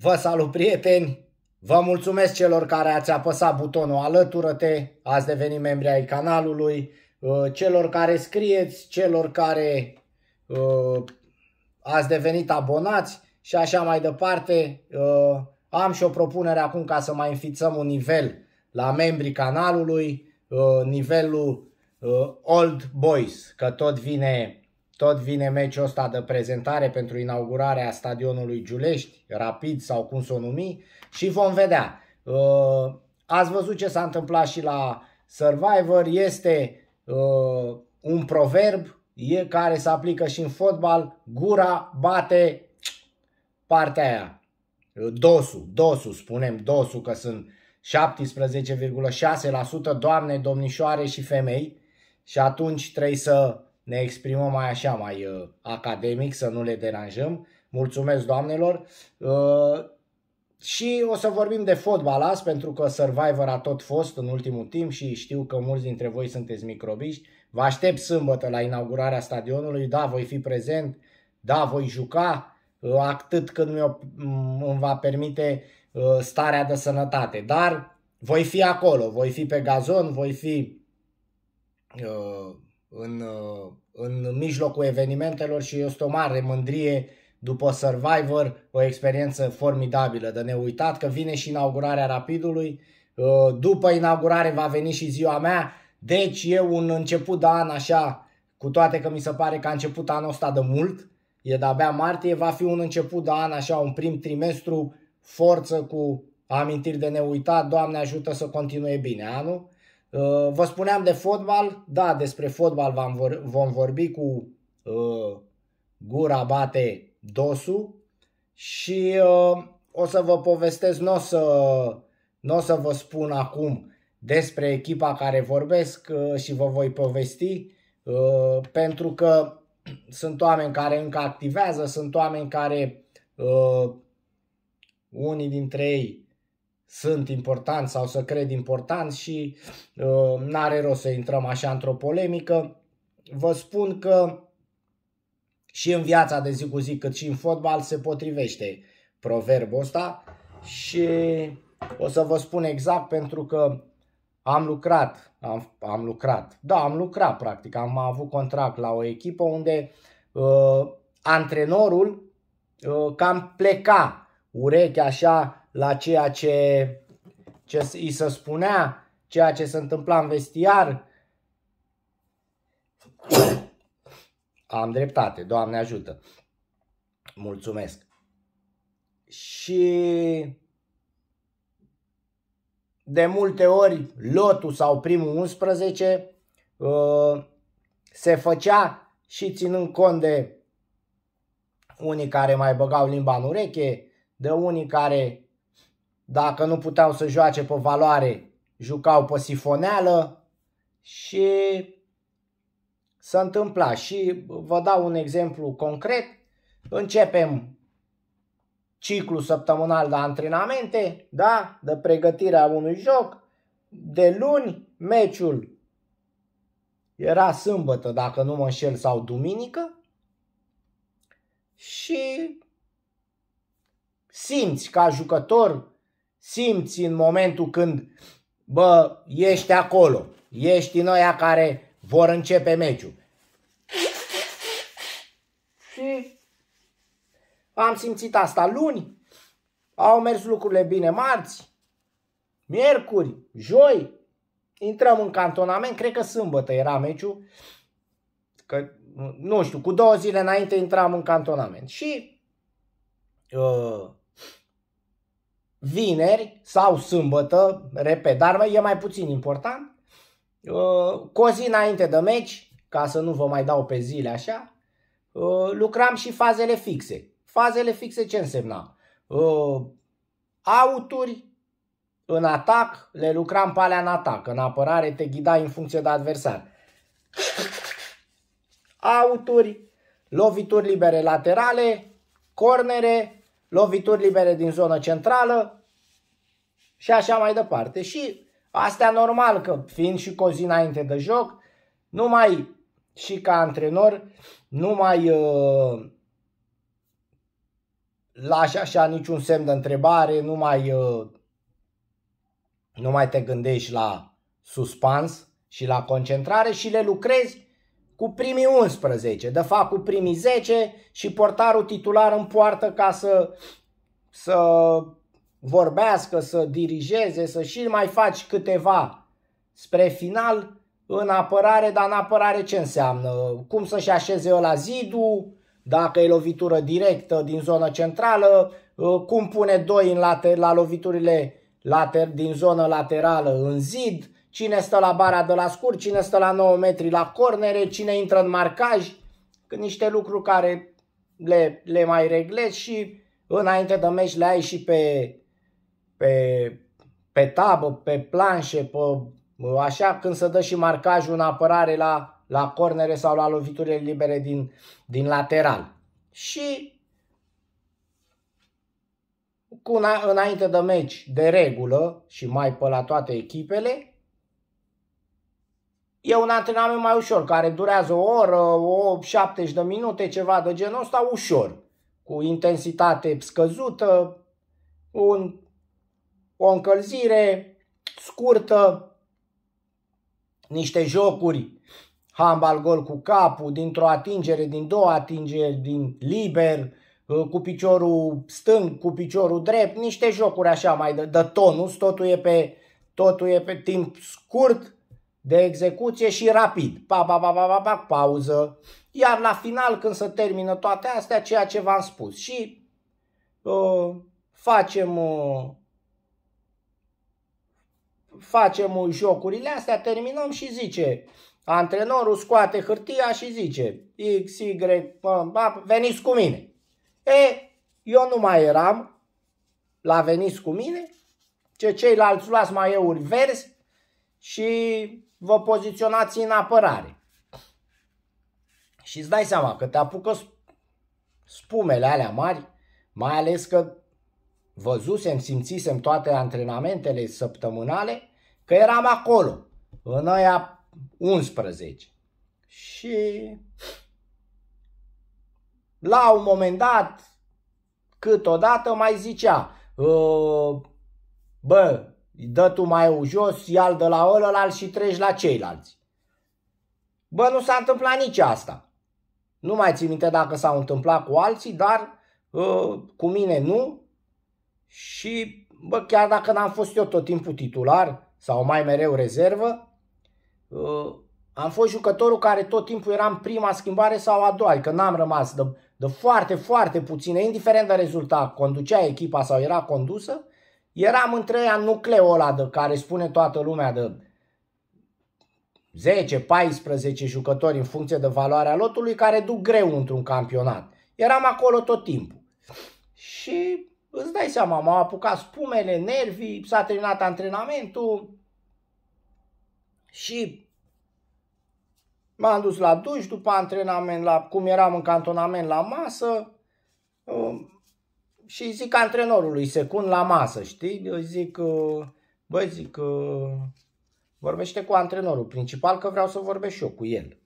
Vă salut prieteni! Vă mulțumesc celor care ați apăsat butonul alătură-te, ați devenit membri ai canalului, uh, celor care scrieți, celor care uh, ați devenit abonați și așa mai departe. Uh, am și o propunere acum ca să mai înfițăm un nivel la membrii canalului, nivelul Old Boys, că tot vine tot vine meciul ăsta de prezentare pentru inaugurarea stadionului Giulești, Rapid sau cum să o numi și vom vedea. Uh, ați văzut ce s-a întâmplat și la Survivor, este uh, un proverb e care se aplică și în fotbal, gura bate partea aia. Dosul, dosul, spunem dosul că sunt 17,6% doamne, domnișoare și femei și atunci trebuie să ne exprimăm mai așa, mai uh, academic, să nu le deranjăm. Mulțumesc doamnelor! Uh, și o să vorbim de fotbal azi, pentru că Survivor a tot fost în ultimul timp și știu că mulți dintre voi sunteți microbiști. Vă aștept sâmbătă la inaugurarea stadionului, da, voi fi prezent, da, voi juca, uh, atât cât îmi va permite uh, starea de sănătate. Dar voi fi acolo, voi fi pe gazon, voi fi uh, în, uh, în mijlocul evenimentelor și este o mare mândrie după Survivor, o experiență formidabilă. De neuitat, că vine și inaugurarea Rapidului, uh, după inaugurare va veni și ziua mea, deci e un început de an așa, cu toate că mi se pare că a început anul ăsta de mult, e de-abia martie, va fi un început de an așa, un prim trimestru, forță cu amintiri de neuitat, Doamne ajută să continue bine anul. Uh, vă spuneam de fotbal, da, despre fotbal vom vorbi cu uh, gura bate dosu. Și uh, o să vă povestesc, nu o să, n-o să vă spun acum despre echipa care vorbesc și vă voi povesti pentru că sunt oameni care încă activează, sunt oameni care unii dintre ei sunt importanți sau să cred importanți și uh, n-are rost să intrăm așa într-o polemică. Vă spun că și în viața de zi cu zi, cât și în fotbal, se potrivește proverbul ăsta și o să vă spun exact pentru că am lucrat, am, am lucrat, da, am lucrat practic, am avut contract la o echipă unde uh, antrenorul uh, cam pleca urechea așa la ceea ce, ce îi se spunea, ceea ce se întâmpla în vestiar. Am dreptate, Doamne ajută. Mulțumesc. Și de multe ori lotul sau primul 11 uh, se făcea și ținând cont de unii care mai băgau limba în ureche, de unii care dacă nu puteau să joace pe valoare, jucau pe sifoneală și se întâmpla. Și vă dau un exemplu concret. Începem ciclu săptămânal de antrenamente, da? de pregătirea unui joc. De luni, meciul era sâmbătă, dacă nu mă înșel, sau duminică. Și simți ca jucător simți în momentul când, bă, ești acolo, ești în oia care vor începe meciul. Și am simțit asta luni, au mers lucrurile bine marți, miercuri, joi, intrăm în cantonament, cred că sâmbătă era meciul, că nu știu, cu două zile înainte intram în cantonament și uh, vineri sau sâmbătă, repet, dar e mai puțin important, uh, cu o zi înainte de meci, ca să nu vă mai dau pe zile așa, uh, lucram și fazele fixe. Fazele fixe ce însemna? Uh, auturi în atac, le lucram pe alea în atac, în apărare te ghidai în funcție de adversar. Auturi, lovituri libere laterale, cornere, lovituri libere din zonă centrală și așa mai departe. Și astea normal că fiind și cozi înainte de joc, nu mai și ca antrenor, nu mai uh, lași așa niciun semn de întrebare, nu mai, uh, nu mai te gândești la suspans și la concentrare și le lucrezi cu primii 11, de fapt cu primii 10 și portarul titular în poartă ca să, să vorbească, să dirigeze, să și mai faci câteva spre final în apărare, dar în apărare ce înseamnă? Cum să-și așeze la zidul, dacă e lovitură directă din zona centrală, cum pune doi în later, la loviturile later, din zonă laterală în zid, cine stă la bara de la scurt, cine stă la 9 metri la cornere, cine intră în marcaj, niște lucruri care le, le mai reglezi și înainte de meci le ai și pe, pe, pe tabă, pe planșe, pe, așa când se dă și marcajul în apărare la, la cornere sau la loviturile libere din, din lateral. Și cu înainte de meci de regulă și mai pe la toate echipele, E un antrenament mai ușor, care durează o oră, o 70 de minute, ceva de genul ăsta, ușor. Cu intensitate scăzută, un, o încălzire scurtă, niște jocuri, handbal gol cu capul, dintr-o atingere, din două atingeri, din liber, cu piciorul stâng, cu piciorul drept, niște jocuri așa mai de, de tonus, totul e pe, totul e pe timp scurt, de execuție și rapid. Pa, pa, pa, pa, pa, pa, pauză. Iar la final, când se termină toate astea, ceea ce v-am spus. Și uh, facem uh, facem uh, jocurile astea, terminăm și zice antrenorul scoate hârtia și zice X, Y, uh, veniți cu mine. E, eu nu mai eram la veniți cu mine, ce ceilalți luați maieuri verzi și vă poziționați în apărare. Și îți dai seama că te apucă spumele alea mari, mai ales că văzusem, simțisem toate antrenamentele săptămânale, că eram acolo, în aia 11. Și la un moment dat, câteodată mai zicea, ă, bă, dă tu mai jos, ia de la ălălalt și treci la ceilalți. Bă, nu s-a întâmplat nici asta. Nu mai țin minte dacă s-au întâmplat cu alții, dar uh, cu mine nu. Și bă, chiar dacă n-am fost eu tot timpul titular sau mai mereu rezervă, uh, am fost jucătorul care tot timpul era în prima schimbare sau a doua, adică n-am rămas de, de foarte, foarte puține, indiferent de rezultat, conducea echipa sau era condusă, Eram între ea nucleul ăla de care spune toată lumea de 10-14 jucători în funcție de valoarea lotului care duc greu într-un campionat. Eram acolo tot timpul. Și îți dai seama, m-au apucat spumele, nervii, s-a terminat antrenamentul și m-am dus la duș după antrenament, la, cum eram în cantonament la masă, um, și zic antrenorului secund la masă, știi? Eu zic, băi, zic, vorbește cu antrenorul principal că vreau să vorbesc și eu cu el.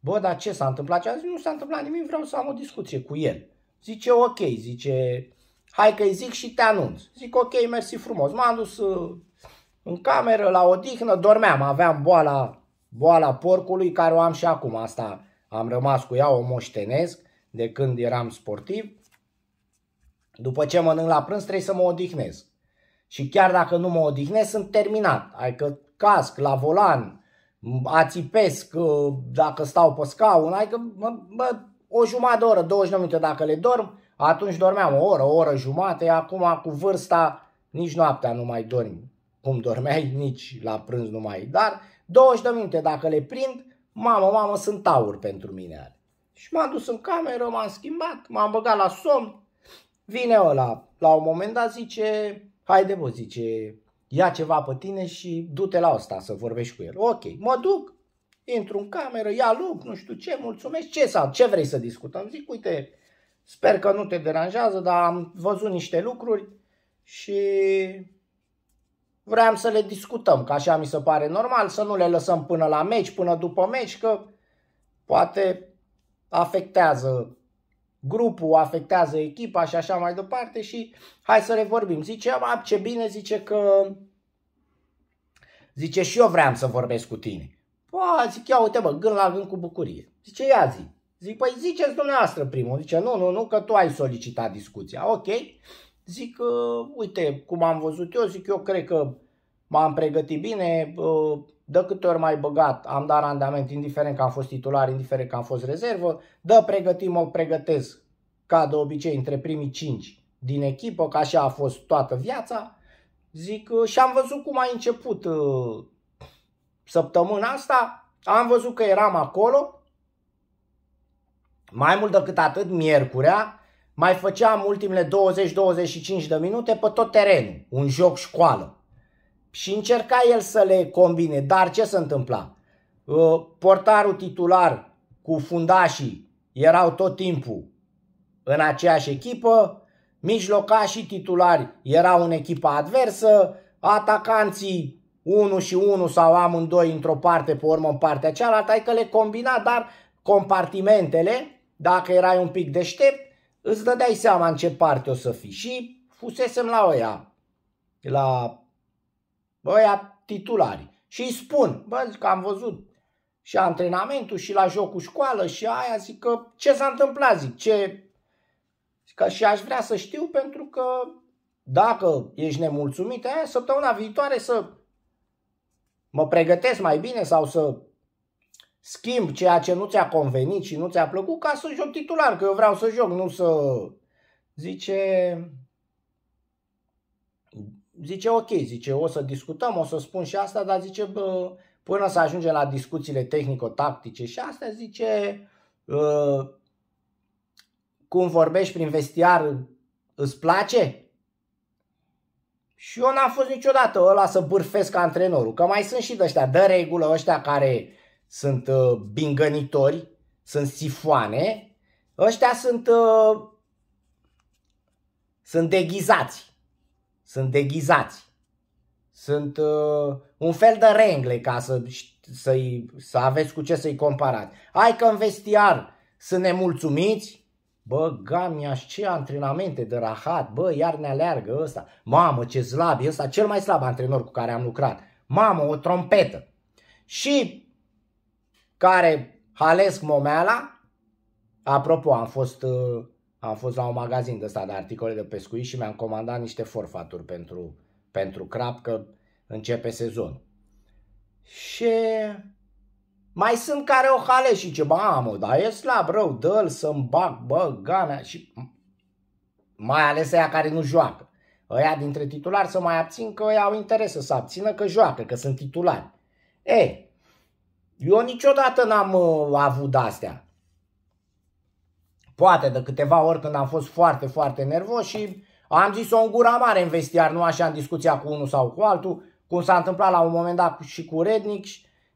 Bă, dar ce s-a întâmplat? Ce zic, nu s-a întâmplat nimic, vreau să am o discuție cu el. Zice, ok, zice, hai că-i zic și te anunț. Zic, ok, mersi frumos. M-am dus în cameră, la odihnă, dormeam, aveam boala, boala porcului care o am și acum. Asta am rămas cu ea, o moștenesc de când eram sportiv după ce mănânc la prânz trebuie să mă odihnez. Și chiar dacă nu mă odihnez, sunt terminat. Adică casc la volan, ațipesc uh, dacă stau pe scaun, adică bă, bă, o jumătate de oră, 20 de minute dacă le dorm, atunci dormeam o oră, o oră jumate, acum cu vârsta nici noaptea nu mai dormi cum dormeai, nici la prânz nu mai, dar 20 de minute dacă le prind, mamă, mamă, sunt aur pentru mine. Și m-am dus în cameră, m-am schimbat, m-am băgat la somn, Vine ăla, la un moment dat zice, haide bă, zice, ia ceva pe tine și du-te la ăsta să vorbești cu el. Ok, mă duc, intru în cameră, ia loc, nu știu ce, mulțumesc, ce sau ce vrei să discutăm? Zic, uite, sper că nu te deranjează, dar am văzut niște lucruri și vreau să le discutăm, că așa mi se pare normal, să nu le lăsăm până la meci, până după meci, că poate afectează grupul afectează echipa și așa mai departe și hai să le vorbim. Zice, a, ce bine, zice că zice și eu vreau să vorbesc cu tine. Bă, zic, ia uite bă, gând la gând cu bucurie. Zice, ia zi. Zic, păi ziceți dumneavoastră primul. Zice, nu, nu, nu, că tu ai solicitat discuția. Ok. Zic, uh, uite, cum am văzut eu, zic, eu cred că m-am pregătit bine, uh, de câte ori mai băgat, am dat randament, indiferent că am fost titular, indiferent că am fost rezervă, dă pregătim, mă pregătesc ca de obicei între primii cinci din echipă, că așa a fost toată viața. Zic, uh, și am văzut cum a început uh, săptămâna asta, am văzut că eram acolo, mai mult decât atât, miercurea, mai făceam ultimele 20-25 de minute pe tot terenul, un joc școală și încerca el să le combine. Dar ce se întâmpla? Uh, portarul titular cu fundașii erau tot timpul în aceeași echipă, mijlocașii titulari erau în echipa adversă, atacanții 1 și 1 sau amândoi într-o parte, pe urmă în partea cealaltă, adică le combina, dar compartimentele, dacă erai un pic deștept, îți dădeai seama în ce parte o să fii. Și fusesem la oia, la ăia titulari. Și îi spun, bă, zic că am văzut și antrenamentul și la jocul școală și aia, zic că ce s-a întâmplat, zic, ce... Zic că și aș vrea să știu pentru că dacă ești nemulțumit, aia săptămâna viitoare să mă pregătesc mai bine sau să schimb ceea ce nu ți-a convenit și nu ți-a plăcut ca să joc titular, că eu vreau să joc, nu să... Zice, zice ok, zice o să discutăm, o să spun și asta, dar zice bă, până să ajungem la discuțiile tehnico-tactice și astea, zice uh, cum vorbești prin vestiar îți place? Și eu n-am fost niciodată ăla să bârfesc antrenorul, că mai sunt și de ăștia, de regulă ăștia care sunt uh, bingănitori, sunt sifoane, ăștia sunt, uh, sunt deghizați sunt deghizați. Sunt uh, un fel de rengle ca să, să, să aveți cu ce să-i comparați. Hai că în vestiar sunt nemulțumiți, Bă, Gamiaș, ce antrenamente de rahat, bă, iar ne aleargă ăsta. Mamă, ce slab, e ăsta cel mai slab antrenor cu care am lucrat. Mamă, o trompetă. Și care halesc momeala, apropo, am fost uh, am fost la un magazin de ăsta de articole de pescuit și mi-am comandat niște forfaturi pentru, pentru crap că începe sezonul. Și mai sunt care o hale și ce, bă, mă, dar e slab rău, dă-l să-mi bag, bă, gana și mai ales aia care nu joacă. Ăia dintre titulari să mai abțin că ăia au interes să se abțină că joacă, că sunt titulari. Ei, eu niciodată n-am uh, avut astea. Poate de câteva ori când am fost foarte, foarte nervos și am zis-o în gura mare în vestiar, nu așa în discuția cu unul sau cu altul, cum s-a întâmplat la un moment dat și cu Rednic,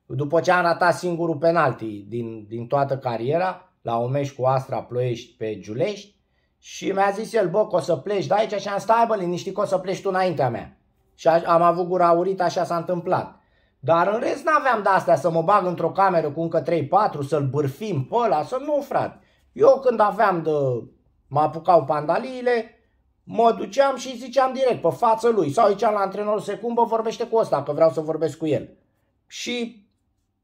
după ce am ratat singurul penalti din, din toată cariera, la un meci cu Astra Ploiești pe Giulești, și mi-a zis el, bă, că o să pleci de aici și am stai, bă, liniștit că o să pleci tu înaintea mea. Și am avut gura aurită, așa s-a întâmplat. Dar în rest n-aveam de astea să mă bag într-o cameră cu încă 3-4, să-l bârfim pe ăla, să nu, frate. Eu când aveam de mă apucau pandaliile, mă duceam și ziceam direct pe față lui sau ziceam la antrenorul secund, bă, vorbește cu ăsta, că vreau să vorbesc cu el. Și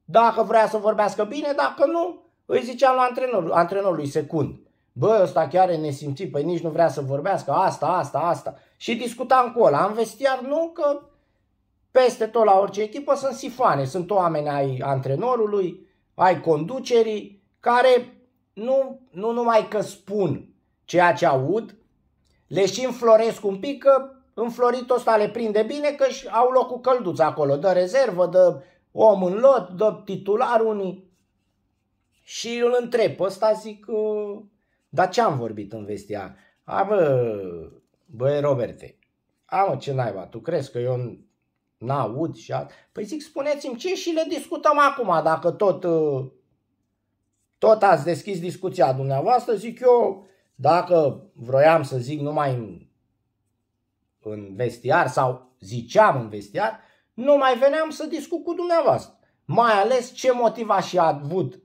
dacă vrea să vorbească bine, dacă nu, îi ziceam la antrenor, antrenorului secund. Bă, ăsta chiar e nesimțit, păi nici nu vrea să vorbească, asta, asta, asta. Și discutam cu ăla. În vestiar nu, că peste tot la orice echipă sunt sifoane, sunt oameni ai antrenorului, ai conducerii, care nu, nu numai că spun ceea ce aud, le și înfloresc un pic că înfloritul ăsta le prinde bine că au locul călduț acolo, de rezervă, de om în lot, de titular unii. Și îl întreb, ăsta zic, dar ce am vorbit în vestia? A, bă, bă, Roberte, a, mă, ce naiba, tu crezi că eu n-aud și a... Păi zic, spuneți-mi ce și le discutăm acum, dacă tot uh, tot ați deschis discuția dumneavoastră, zic eu, dacă vroiam să zic numai în, în vestiar sau ziceam în vestiar, nu mai veneam să discut cu dumneavoastră. Mai ales ce motiv aș fi avut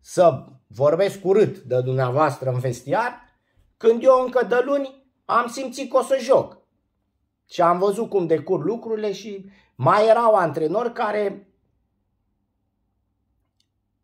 să vorbesc urât de dumneavoastră în vestiar, când eu încă de luni am simțit că o să joc. Și am văzut cum decur lucrurile și mai erau antrenori care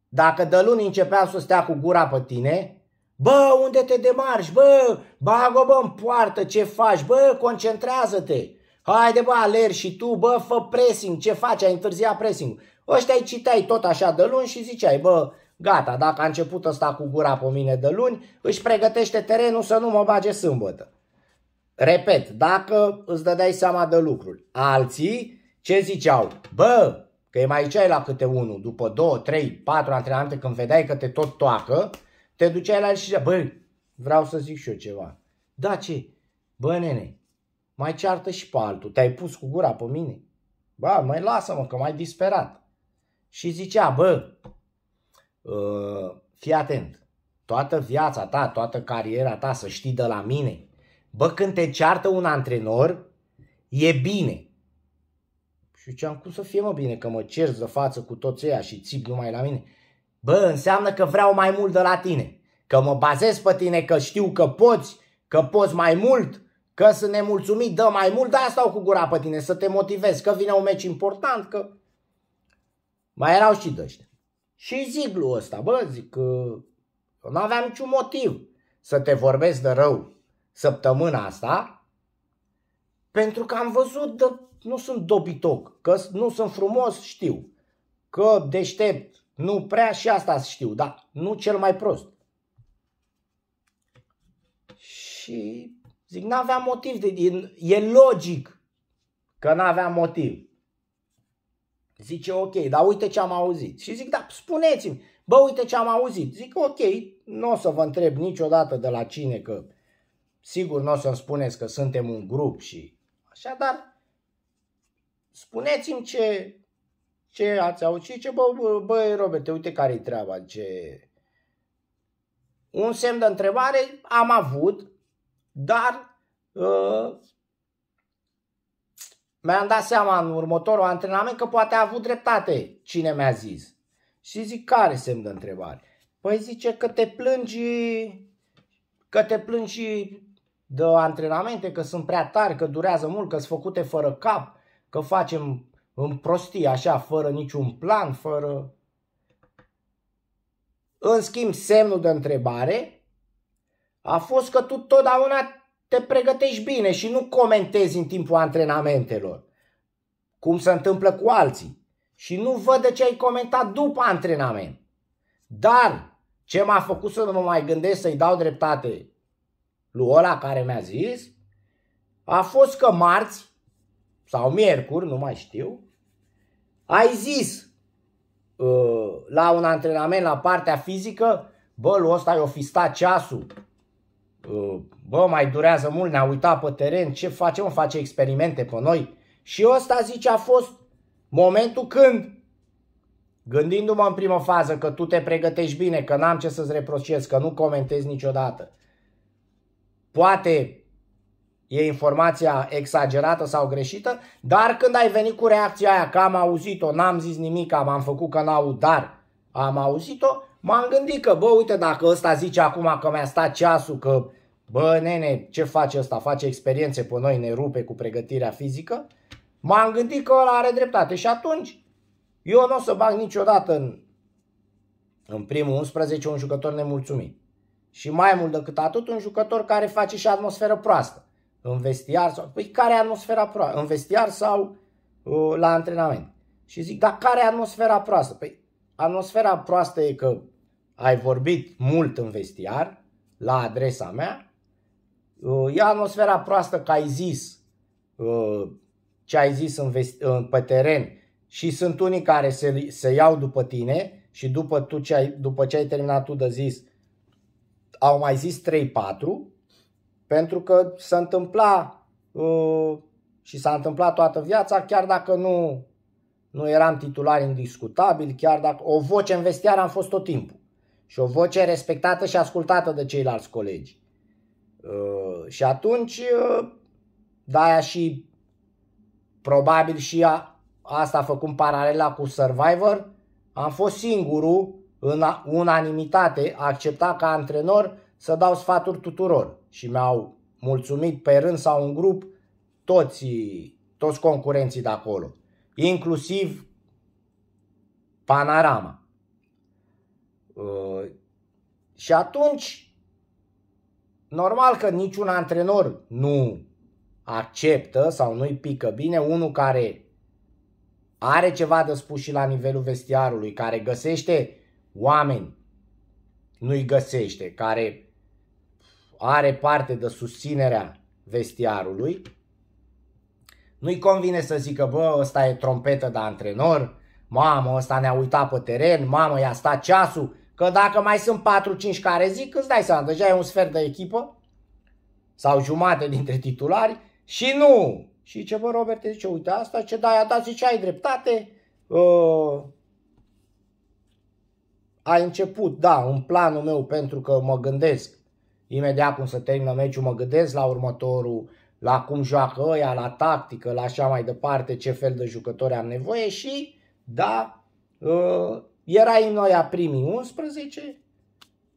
dacă de luni începea să stea cu gura pe tine, bă, unde te demarși, bă, bagă bă în poartă, ce faci, bă, concentrează-te, haide bă, alergi și tu, bă, fă pressing, ce faci, ai întârziat pressing. Ăștia îi citeai tot așa de luni și ziceai, bă, gata, dacă a început ăsta cu gura pe mine de luni, își pregătește terenul să nu mă bage sâmbătă. Repet, dacă îți dădeai seama de lucruri. Alții, ce ziceau? Bă, că e mai ziceai la câte unul, după două, trei, patru antrenamente, când vedeai că te tot toacă, te duceai la el și zicea, bă, vreau să zic și eu ceva. Da, ce? Bă, nene, mai ceartă și pe altul, te-ai pus cu gura pe mine? Bă, mai lasă-mă, că mai disperat. Și zicea, bă, uh, fii atent, toată viața ta, toată cariera ta să știi de la mine, bă, când te ceartă un antrenor, e bine. Și ziceam, cum să fie mă bine că mă cer de față cu toți ăia și țip numai la mine? Bă, înseamnă că vreau mai mult de la tine, că mă bazez pe tine, că știu că poți, că poți mai mult, că să ne mulțumit, dă mai mult, da, stau cu gura pe tine, să te motivezi, că vine un meci important, că... Mai erau și de ăștia. Și zic lui ăsta, bă, zic că nu aveam niciun motiv să te vorbesc de rău săptămâna asta, pentru că am văzut de nu sunt dobitoc, că nu sunt frumos, știu. Că deștept, nu prea și asta știu, dar nu cel mai prost. Și zic, n-aveam motiv, de, e, e logic că n-aveam motiv. Zice, ok, dar uite ce am auzit. Și zic, da, spuneți-mi, bă, uite ce am auzit. Zic, ok, nu o să vă întreb niciodată de la cine, că sigur nu o să-mi spuneți că suntem un grup și așa, dar spuneți-mi ce, ce ați auzit, ce bă, bă, bă Robert, uite care-i treaba, ce... Un semn de întrebare am avut, dar uh, mi-am dat seama în următorul antrenament că poate a avut dreptate cine mi-a zis. Și zic, care semn de întrebare? Păi zice că te plângi, că te plângi de antrenamente, că sunt prea tari, că durează mult, că sunt făcute fără cap, că facem în prostie, așa, fără niciun plan, fără... În schimb, semnul de întrebare a fost că tu totdeauna te pregătești bine și nu comentezi în timpul antrenamentelor, cum se întâmplă cu alții. Și nu văd de ce ai comentat după antrenament. Dar ce m-a făcut să nu mă mai gândesc să-i dau dreptate lui ăla care mi-a zis, a fost că marți sau miercuri, nu mai știu, ai zis uh, la un antrenament la partea fizică, bă, lui ăsta i-o fi stat ceasul, uh, bă, mai durează mult, ne-a uitat pe teren, ce facem, face experimente pe noi. Și ăsta zice a fost momentul când, gândindu-mă în primă fază că tu te pregătești bine, că n-am ce să-ți reproșez, că nu comentezi niciodată, poate e informația exagerată sau greșită, dar când ai venit cu reacția aia că am auzit-o, n-am zis nimic, m-am făcut că n-aud, dar am auzit-o, m-am gândit că, bă, uite, dacă ăsta zice acum că mi-a stat ceasul, că, bă, nene, ce face ăsta? Face experiențe pe noi, ne rupe cu pregătirea fizică, m-am gândit că ăla are dreptate și atunci eu nu o să bag niciodată în, în primul 11 un jucător nemulțumit. Și mai mult decât atât, un jucător care face și atmosferă proastă în vestiar sau... Păi care e atmosfera proastă? În vestiar sau uh, la antrenament? Și zic, dar care e atmosfera proastă? Păi atmosfera proastă e că ai vorbit mult în vestiar la adresa mea. Uh, e atmosfera proastă că ai zis uh, ce ai zis în vesti- uh, pe teren și sunt unii care se, se iau după tine și după, tu ce ai, după ce ai terminat tu de zis au mai zis 3-4 pentru că se întâmpla uh, și s-a întâmplat toată viața, chiar dacă nu, nu eram titular indiscutabil, chiar dacă o voce în vestiar am fost tot timpul. Și o voce respectată și ascultată de ceilalți colegi. Uh, și atunci, uh, de-aia și probabil și a, asta făcut paralela cu Survivor, am fost singurul în unanimitate acceptat ca antrenor să dau sfaturi tuturor și mi-au mulțumit pe rând sau în grup toți, toți concurenții de acolo, inclusiv Panorama. Uh, și atunci, normal că niciun antrenor nu acceptă sau nu-i pică bine unul care are ceva de spus și la nivelul vestiarului, care găsește oameni, nu-i găsește, care are parte de susținerea vestiarului, nu-i convine să zică, bă, ăsta e trompetă de antrenor, mamă, ăsta ne-a uitat pe teren, mamă, i-a stat ceasul, că dacă mai sunt 4-5 care zic, îți dai seama, deja e un sfert de echipă sau jumate dintre titulari și nu. Și ce bă, Robert, zice, uite asta, ce da, da, zice, ai dreptate, uh, ai început, da, în planul meu, pentru că mă gândesc, imediat cum să termină meciul, mă gândesc la următorul, la cum joacă ăia, la tactică, la așa mai departe, ce fel de jucători am nevoie și, da, uh, erai noi a primii 11,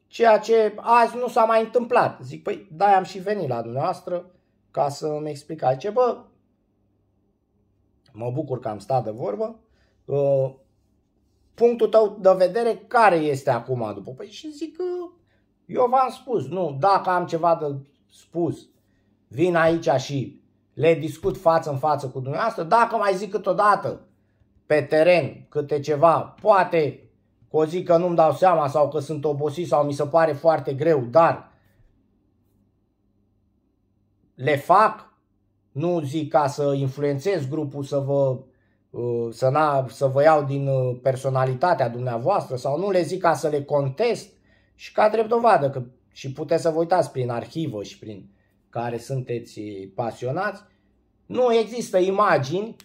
ceea ce azi nu s-a mai întâmplat. Zic, păi, da, am și venit la dumneavoastră ca să-mi explicați ce, bă, mă bucur că am stat de vorbă, uh, punctul tău de vedere care este acum după? Păi și zic că eu v-am spus, nu, dacă am ceva de spus, vin aici și le discut față în față cu dumneavoastră, dacă mai zic câteodată pe teren câte ceva, poate cu o zi că nu-mi dau seama sau că sunt obosit sau mi se pare foarte greu, dar le fac, nu zic ca să influențez grupul să vă, uh, să, na, să vă iau din uh, personalitatea dumneavoastră sau nu le zic ca să le contest și ca drept dovadă că și puteți să vă uitați prin arhivă și prin care sunteți pasionați, nu există imagini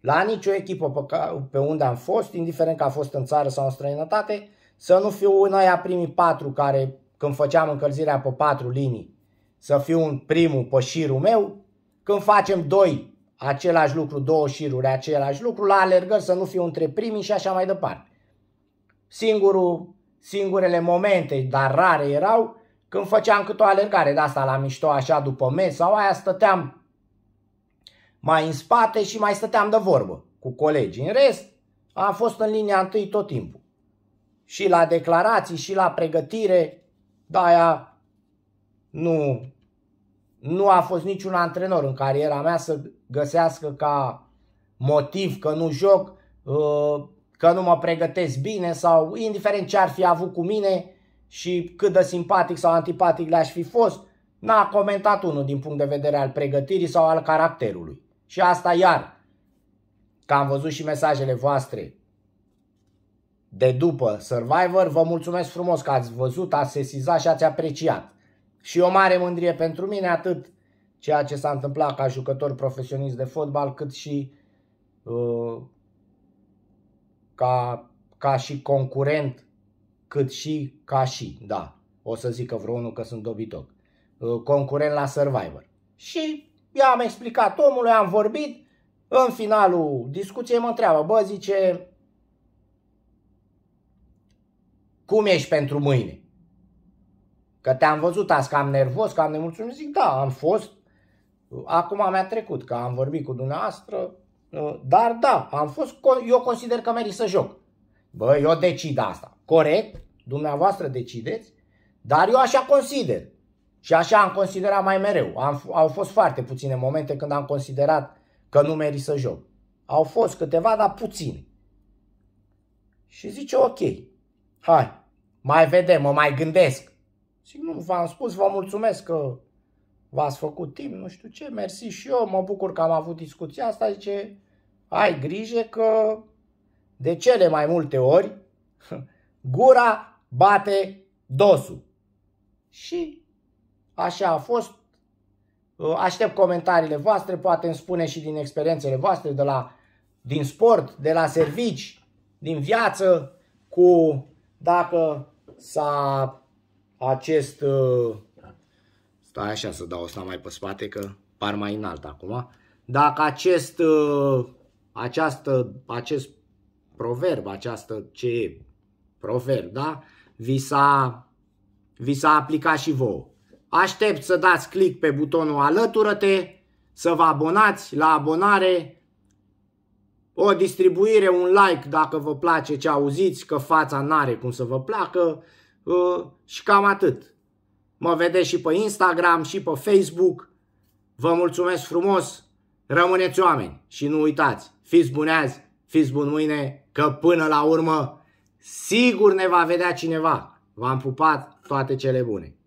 la nicio echipă pe, pe unde am fost, indiferent că a fost în țară sau în străinătate, să nu fiu în aia primii patru care, când făceam încălzirea pe patru linii, să fiu un primul pe șirul meu, când facem doi același lucru, două șiruri, același lucru, la alergări să nu fiu între primii și așa mai departe. Singurul, singurele momente, dar rare erau, când făceam câte o alergare de asta la mișto, așa după mes sau aia, stăteam mai în spate și mai stăteam de vorbă cu colegii. În rest, am fost în linia întâi tot timpul. Și la declarații, și la pregătire, de-aia nu, nu a fost niciun antrenor în cariera mea să găsească ca motiv că nu joc, uh, că nu mă pregătesc bine sau indiferent ce ar fi avut cu mine și cât de simpatic sau antipatic le-aș fi fost, n-a comentat unul din punct de vedere al pregătirii sau al caracterului. Și asta iar, că am văzut și mesajele voastre de după Survivor, vă mulțumesc frumos că ați văzut, ați sesizat și ați apreciat. Și o mare mândrie pentru mine, atât ceea ce s-a întâmplat ca jucător profesionist de fotbal, cât și uh, ca, ca și concurent, cât și ca și, da, o să zică vreunul că sunt dobitoc, uh, concurent la Survivor. Și I-am explicat omului, am vorbit, în finalul discuției mă întreabă, bă, zice, cum ești pentru mâine? Că te-am văzut azi cam nervos, cam nemulțumit, zic, da, am fost, acum mi-a trecut, că am vorbit cu dumneavoastră, dar da, am fost, eu consider că merit să joc. Bă, eu decid asta. Corect, dumneavoastră decideți, dar eu așa consider. Și așa am considerat mai mereu. Am, au fost foarte puține momente când am considerat că nu merit să joc. Au fost câteva, dar puține. Și zice, ok, hai, mai vedem, mă mai gândesc. Zic, nu, v-am spus, vă mulțumesc că v-ați făcut timp, nu știu ce, mersi și eu, mă bucur că am avut discuția asta, zice, ai grijă că de cele mai multe ori gura bate dosul. Și Așa a fost. Uh, aștept comentariile voastre, poate îmi spune și din experiențele voastre, de la, din sport, de la servici, din viață, cu dacă s-a acest... Uh, stai așa să dau asta mai pe spate că par mai înalt acum. Dacă acest, uh, această, acest proverb, această ce e, proverb, da? Vi s-a, vi s-a aplicat și vouă. Aștept să dați click pe butonul alătură-te, să vă abonați la abonare, o distribuire, un like dacă vă place ce auziți, că fața n-are cum să vă placă uh, și cam atât. Mă vedeți și pe Instagram și pe Facebook. Vă mulțumesc frumos, rămâneți oameni și nu uitați, fiți buni azi, fiți buni mâine, că până la urmă sigur ne va vedea cineva. V-am pupat toate cele bune.